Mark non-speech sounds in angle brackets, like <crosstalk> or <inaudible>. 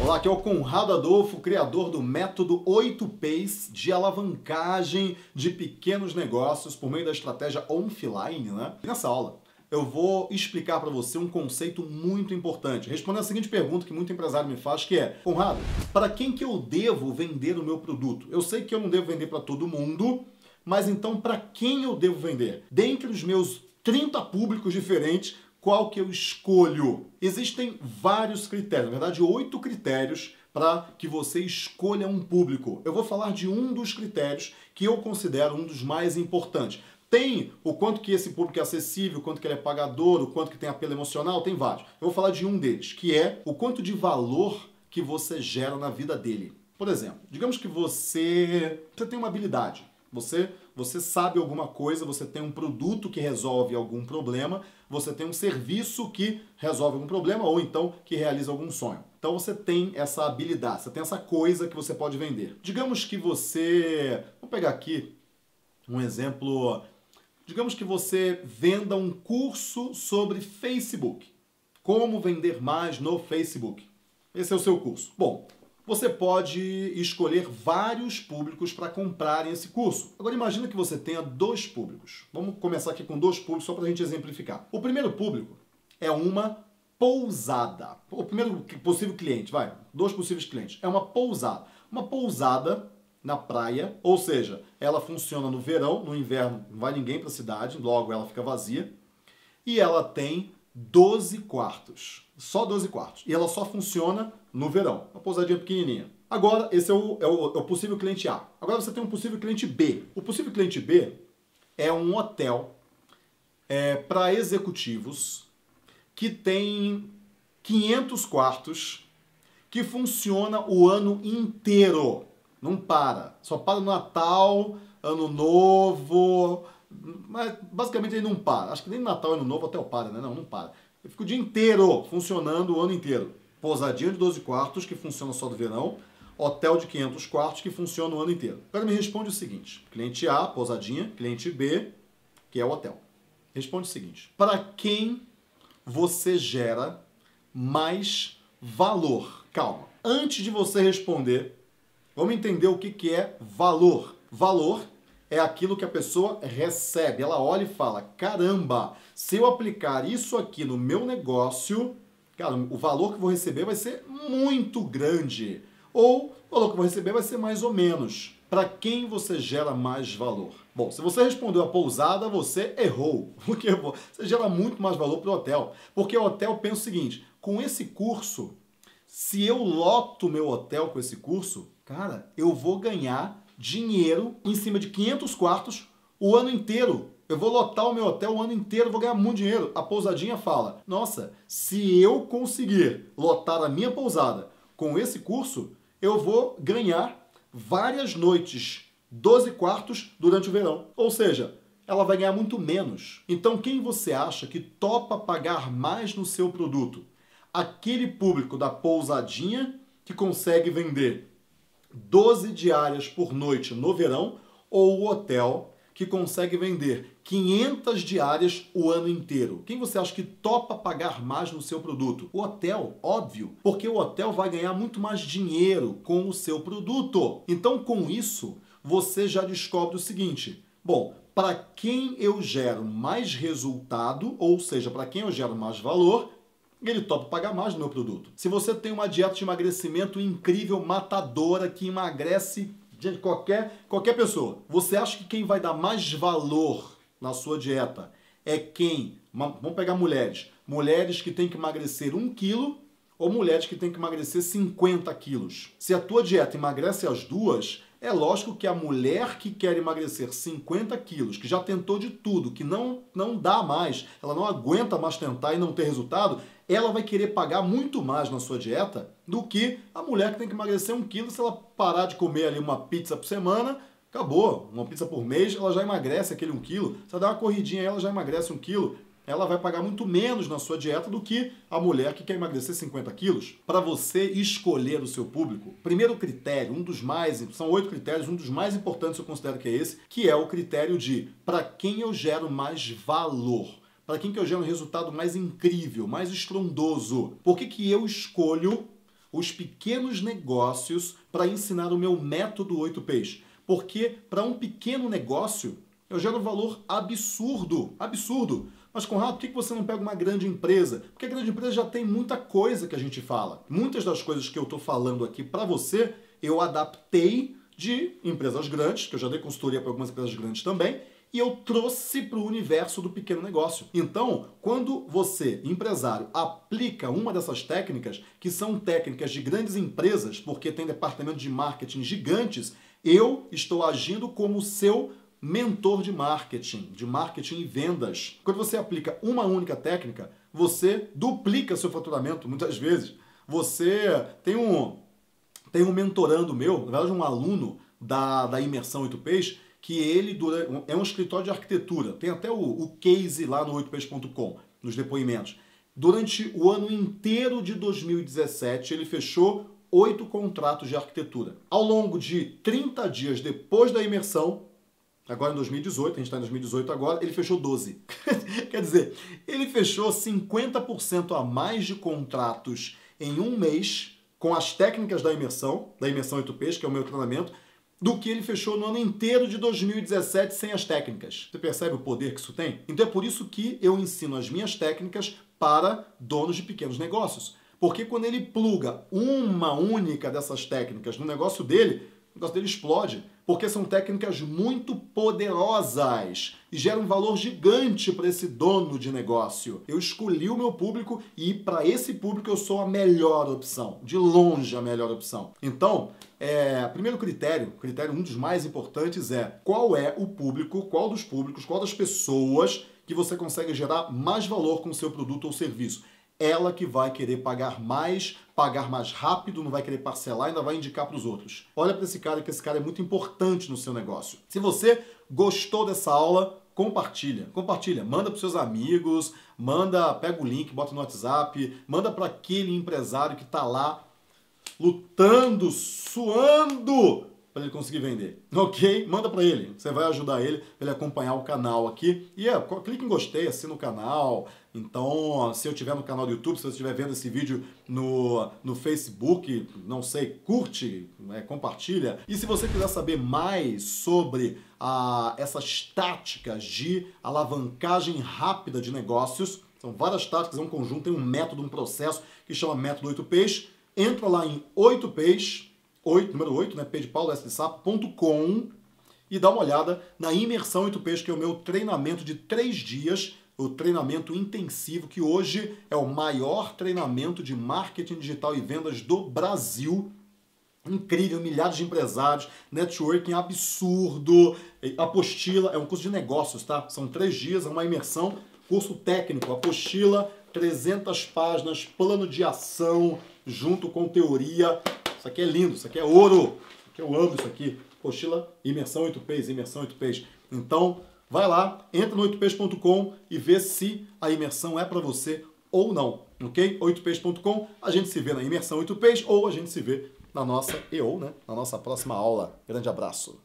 Olá, aqui é o Conrado Adolfo, criador do método 8Ps de alavancagem de pequenos negócios por meio da estratégia offline, né? nessa aula eu vou explicar para você um conceito muito importante. Respondendo a seguinte pergunta que muito empresário me faz, que é: Conrado, para quem que eu devo vender o meu produto? Eu sei que eu não devo vender para todo mundo, mas então para quem eu devo vender? Dentre os meus 30 públicos diferentes, qual que eu escolho? Existem vários critérios, na verdade, oito critérios para que você escolha um público. Eu vou falar de um dos critérios que eu considero um dos mais importantes. Tem o quanto que esse público é acessível, o quanto que ele é pagador, o quanto que tem apelo emocional, tem vários. Eu vou falar de um deles, que é o quanto de valor que você gera na vida dele. Por exemplo, digamos que você, você tem uma habilidade, você, você sabe alguma coisa, você tem um produto que resolve algum problema, você tem um serviço que resolve algum problema ou então que realiza algum sonho. Então você tem essa habilidade, você tem essa coisa que você pode vender. Digamos que você, vou pegar aqui um exemplo Digamos que você venda um curso sobre Facebook. Como vender mais no Facebook. Esse é o seu curso. Bom, você pode escolher vários públicos para comprarem esse curso. Agora imagina que você tenha dois públicos. Vamos começar aqui com dois públicos só para a gente exemplificar. O primeiro público é uma pousada. O primeiro possível cliente, vai, dois possíveis clientes. É uma pousada. Uma pousada na praia, ou seja, ela funciona no verão, no inverno não vai ninguém para a cidade, logo ela fica vazia, e ela tem 12 quartos, só 12 quartos, e ela só funciona no verão, uma pousadinha pequenininha. Agora, esse é o, é o, é o possível cliente A. Agora você tem um possível cliente B. O possível cliente B é um hotel é, para executivos que tem 500 quartos, que funciona o ano inteiro. Não para. Só para no Natal, Ano Novo. Mas basicamente ele não para. Acho que nem Natal, Ano Novo, hotel para, né? Não, não para. Ele fica o dia inteiro funcionando o ano inteiro. Pousadinha de 12 quartos, que funciona só do verão. Hotel de 500 quartos, que funciona o ano inteiro. Agora me responde o seguinte: cliente A, pousadinha. Cliente B, que é o hotel. Responde o seguinte: para quem você gera mais valor? Calma. Antes de você responder, Vamos entender o que, que é valor. Valor é aquilo que a pessoa recebe. Ela olha e fala: caramba, se eu aplicar isso aqui no meu negócio, cara, o valor que eu vou receber vai ser muito grande. Ou o valor que eu vou receber vai ser mais ou menos. Para quem você gera mais valor? Bom, se você respondeu a pousada, você errou. <laughs> Porque você gera muito mais valor para o hotel. Porque o hotel pensa o seguinte: com esse curso, se eu loto meu hotel com esse curso, cara, eu vou ganhar dinheiro em cima de 500 quartos o ano inteiro. Eu vou lotar o meu hotel o ano inteiro, vou ganhar muito dinheiro. A pousadinha fala: Nossa, se eu conseguir lotar a minha pousada com esse curso, eu vou ganhar várias noites, 12 quartos durante o verão. Ou seja, ela vai ganhar muito menos. Então, quem você acha que topa pagar mais no seu produto? Aquele público da pousadinha que consegue vender 12 diárias por noite no verão ou o hotel que consegue vender 500 diárias o ano inteiro. Quem você acha que topa pagar mais no seu produto? O hotel, óbvio, porque o hotel vai ganhar muito mais dinheiro com o seu produto. Então, com isso, você já descobre o seguinte: bom, para quem eu gero mais resultado, ou seja, para quem eu gero mais valor, ele topa pagar mais no meu produto. Se você tem uma dieta de emagrecimento incrível, matadora, que emagrece de qualquer, qualquer pessoa, você acha que quem vai dar mais valor na sua dieta é quem? Vamos pegar mulheres. Mulheres que têm que emagrecer um quilo ou mulheres que têm que emagrecer 50 quilos. Se a tua dieta emagrece as duas, é lógico que a mulher que quer emagrecer 50 quilos, que já tentou de tudo, que não, não dá mais, ela não aguenta mais tentar e não ter resultado, ela vai querer pagar muito mais na sua dieta do que a mulher que tem que emagrecer um quilo. Se ela parar de comer ali uma pizza por semana, acabou. Uma pizza por mês, ela já emagrece aquele um quilo. Se ela der uma corridinha, ela já emagrece um quilo. Ela vai pagar muito menos na sua dieta do que a mulher que quer emagrecer 50 quilos. Para você escolher o seu público, primeiro critério, um dos mais, são oito critérios, um dos mais importantes eu considero que é esse, que é o critério de para quem eu gero mais valor para quem que eu gero um resultado mais incrível, mais estrondoso? Por que, que eu escolho os pequenos negócios para ensinar o meu método 8Ps. Porque para um pequeno negócio eu gero um valor absurdo, absurdo. Mas, Conrado, por que você não pega uma grande empresa? Porque a grande empresa já tem muita coisa que a gente fala. Muitas das coisas que eu estou falando aqui para você, eu adaptei de empresas grandes, que eu já dei consultoria para algumas empresas grandes também, e eu trouxe para o universo do pequeno negócio. Então, quando você, empresário, aplica uma dessas técnicas, que são técnicas de grandes empresas, porque tem departamento de marketing gigantes, eu estou agindo como seu mentor de marketing, de marketing e vendas. Quando você aplica uma única técnica, você duplica seu faturamento muitas vezes. Você tem um tem um mentorando meu, na verdade um aluno da, da imersão 8Ps, que ele é um escritório de arquitetura. Tem até o, o case lá no 8ps.com, nos depoimentos. Durante o ano inteiro de 2017, ele fechou oito contratos de arquitetura. Ao longo de 30 dias depois da imersão, agora em 2018, a gente está em 2018 agora, ele fechou 12. <laughs> Quer dizer, ele fechou 50% a mais de contratos em um mês com as técnicas da imersão, da imersão 8Ps, que é o meu treinamento, do que ele fechou no ano inteiro de 2017 sem as técnicas. Você percebe o poder que isso tem? Então é por isso que eu ensino as minhas técnicas para donos de pequenos negócios. Porque quando ele pluga uma única dessas técnicas no negócio dele, o negócio dele explode porque são técnicas muito poderosas e geram um valor gigante para esse dono de negócio. Eu escolhi o meu público e para esse público eu sou a melhor opção, de longe a melhor opção. Então, é, primeiro critério, critério um dos mais importantes é qual é o público, qual dos públicos, qual das pessoas que você consegue gerar mais valor com o seu produto ou serviço ela que vai querer pagar mais, pagar mais rápido, não vai querer parcelar, ainda vai indicar para os outros. Olha para esse cara que esse cara é muito importante no seu negócio. Se você gostou dessa aula, compartilha, compartilha, manda para seus amigos, manda, pega o link, bota no WhatsApp, manda para aquele empresário que está lá lutando, suando para ele conseguir vender. Ok? Manda para ele. Você vai ajudar ele para ele acompanhar o canal aqui. E é, clique em gostei, assina o canal. Então, se eu estiver no canal do YouTube, se você estiver vendo esse vídeo no, no Facebook, não sei, curte, é, compartilha. E se você quiser saber mais sobre a, essas táticas de alavancagem rápida de negócios, são várias táticas, é um conjunto, tem um método, um processo que chama método 8Ps. Entra lá em 8Ps 8, número 8, né, paypauloslsap.com e dá uma olhada na imersão 8Ps, que é o meu treinamento de três dias, o treinamento intensivo, que hoje é o maior treinamento de marketing digital e vendas do Brasil. Incrível, milhares de empresários, networking absurdo, apostila, é um curso de negócios, tá? São três dias, é uma imersão, curso técnico, apostila, 300 páginas, plano de ação, junto com teoria, isso aqui é lindo, isso aqui é ouro. Isso aqui eu amo isso aqui. Pochila imersão 8Ps, imersão 8Ps. Então, vai lá, entra no 8ps.com e vê se a imersão é para você ou não, ok? 8ps.com, a gente se vê na imersão 8Ps ou a gente se vê na nossa e ou, né, na nossa próxima aula. Grande abraço.